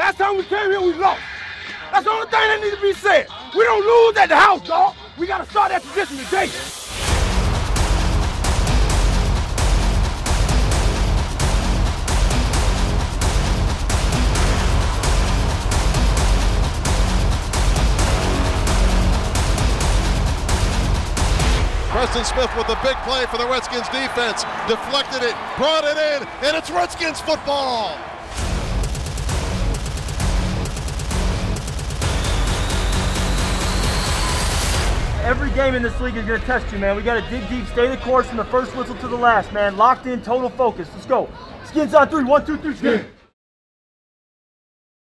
Last time we came here, we lost. That's the only thing that needs to be said. We don't lose at the house, dog. We got to start that tradition today. Preston Smith with a big play for the Redskins defense. Deflected it, brought it in, and it's Redskins football. Every game in this league is going to test you, man. We got to dig deep, stay the course from the first whistle to the last, man. Locked in, total focus. Let's go. Skins on three. One, two, three, skins.